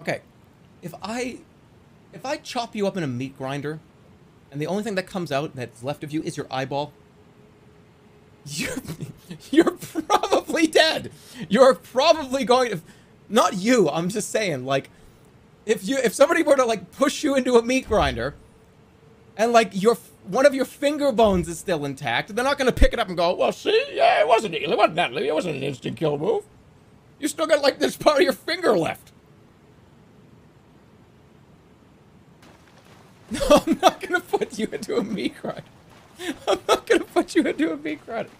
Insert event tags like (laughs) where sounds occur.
Okay, if I if I chop you up in a meat grinder, and the only thing that comes out that's left of you is your eyeball, you're (laughs) you're probably dead. You're probably going to not you, I'm just saying, like if you if somebody were to like push you into a meat grinder and like your one of your finger bones is still intact, they're not gonna pick it up and go, well see, yeah, it wasn't it wasn't that it wasn't an instant kill move. You still got like this part of your finger left. (laughs) No, I'm not gonna put you into a meat grinder. (laughs) I'm not gonna put you into a meat grinder.